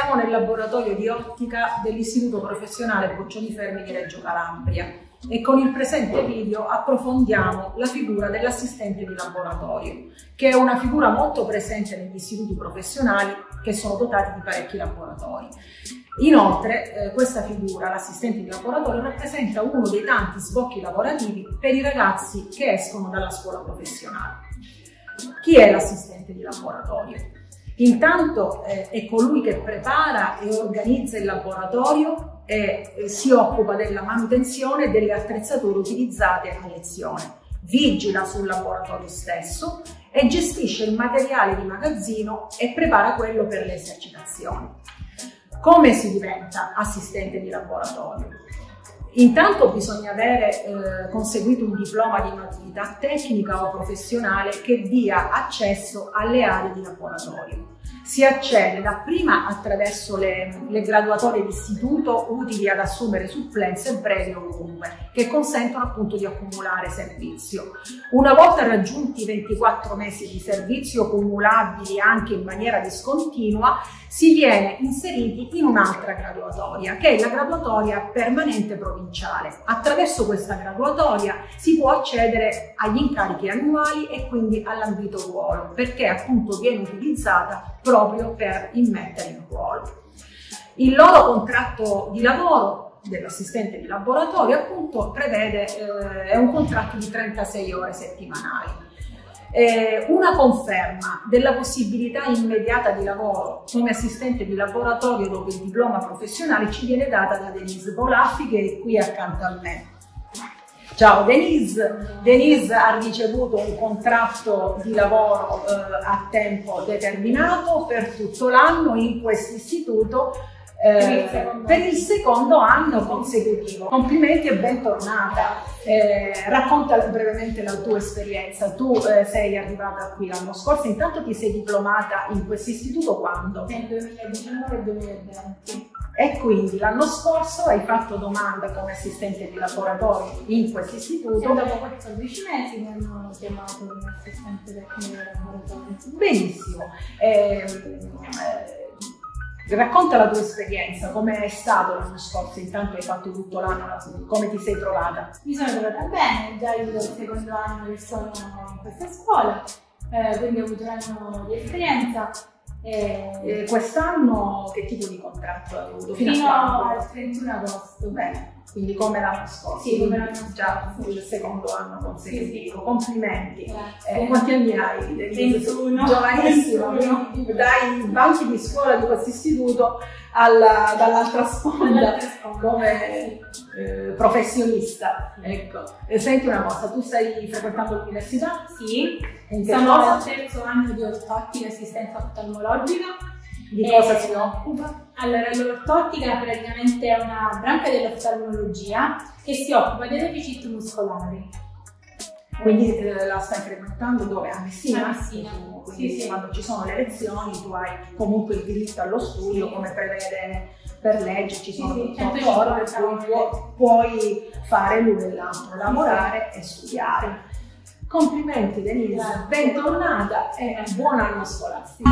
Siamo nel laboratorio di ottica dell'Istituto Professionale Boccioni Fermi di Reggio Calabria e con il presente video approfondiamo la figura dell'assistente di laboratorio, che è una figura molto presente negli istituti professionali che sono dotati di parecchi laboratori. Inoltre eh, questa figura, l'assistente di laboratorio, rappresenta uno dei tanti sbocchi lavorativi per i ragazzi che escono dalla scuola professionale. Chi è l'assistente di laboratorio? Intanto eh, è colui che prepara e organizza il laboratorio e eh, si occupa della manutenzione delle attrezzature utilizzate a lezione, vigila sul laboratorio stesso e gestisce il materiale di magazzino e prepara quello per le esercitazioni. Come si diventa assistente di laboratorio? Intanto bisogna avere eh, conseguito un diploma di maturità tecnica o professionale che dia accesso alle aree di laboratorio. Si accede dapprima attraverso le, le graduatorie d'istituto utili ad assumere supplenze brevi o lunghe, che consentono appunto di accumulare servizio. Una volta raggiunti i 24 mesi di servizio cumulabili anche in maniera discontinua, si viene inseriti in un'altra graduatoria, che è la graduatoria permanente provinciale. Attraverso questa graduatoria si può accedere agli incarichi annuali e quindi all'ambito ruolo, perché appunto viene utilizzata proprio per immettere in ruolo. Il loro contratto di lavoro dell'assistente di laboratorio appunto prevede eh, un contratto di 36 ore settimanali. Eh, una conferma della possibilità immediata di lavoro come assistente di laboratorio dopo il diploma professionale ci viene data da Denise Bolaffi che è qui accanto a me. Ciao Denise, Denise ha ricevuto un contratto di lavoro eh, a tempo determinato per tutto l'anno in questo istituto eh, per il secondo anno consecutivo. Complimenti e bentornata. Eh, racconta brevemente la tua esperienza. Tu eh, sei arrivata qui l'anno scorso, intanto ti sei diplomata in questo istituto quando? Nel 2019-2020. E quindi l'anno scorso hai fatto domanda come assistente di laboratorio in questo istituto. E dopo 14 mesi mi hanno chiamato come assistente tecnico di laboratorio. Benissimo. Eh, eh, racconta la tua esperienza, come è stato l'anno scorso, intanto hai fatto tutto l'anno, come ti sei trovata? Mi sono trovata bene, già io il secondo anno che sono in questa scuola, eh, quindi ho avuto un anno di esperienza e quest'anno che tipo di contratto hai avuto? Fino, fino al 31 agosto. Bene, quindi come l'anno scorso. Sì, come l'anno scorso. Già il secondo anno consecutivo. Complimenti. Eh, quanti anni hai? 21. Giovanissimo, dai banchi di scuola di questo istituto alla, dall'altra sponda come eh, professionista. Ecco. Senti una cosa, tu stai frequentando l'università? Sì, siamo al terzo anno di ortottica e assistenza oftalmologica. Di cosa si occupa? Allora, l'ortottica praticamente è una branca dell'oftalmologia che si occupa dei deficit muscolari. Quindi eh, la stai frequentando dove? A Messina? A Messina. Quindi sì, sì. quando ci sono le lezioni tu hai comunque il diritto allo studio sì. come prevede per legge, ci sono Sì, sì, 18 ore per 150 cui può- puoi fare l'uno e l'altro, lavorare e studiare. Complimenti Denise, bentornata e buon anno scolastico.